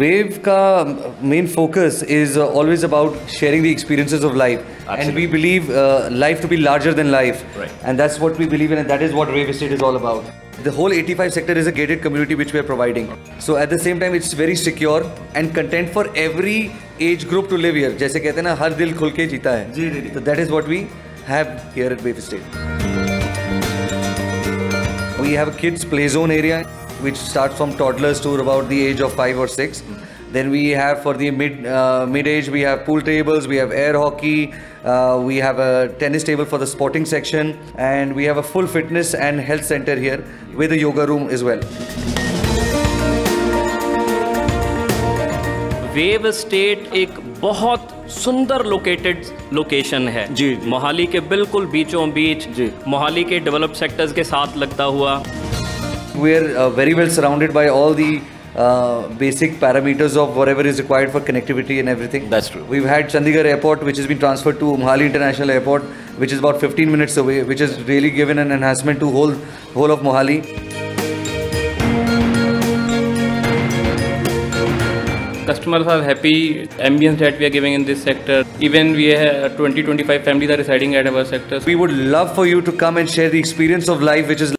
Wave ka main focus is uh, always about sharing the experiences of life, and we believe uh, life to be larger than life, Right. and that's what we believe in, and that is what Wave Estate is all about. The whole 85 sector is a gated community which we are providing. So at the same time, it's very secure and content for every age group to live here. जैसे कहते हैं ना हर दिल खुल के जीता है. जी, जी, जी. So that is what we have here at Wave Estate. We have a kids play zone area which starts from toddlers to about the age of five or six. Then we have for the mid uh, mid age we have pool tables, we have air hockey, uh, we have a tennis table for the sporting section, and we have a full fitness and health center here with a yoga room as well. Wave Estate एक बहुत सुंदर located location है जी, जी मोहाली के बिल्कुल बीचों बीच मोहाली के developed sectors के साथ लगता हुआ we are uh, very well surrounded by all the uh, basic parameters of whatever is required for connectivity and everything. That's true. We've had Chandigarh Airport, which has been transferred to Mohali International Airport, which is about 15 minutes away, which has really given an enhancement to whole whole of Mohali. customers are happy ambience that we are giving in this sector even we have 20 25 families are residing at our sector We would love for you to come and share the experience of life, which is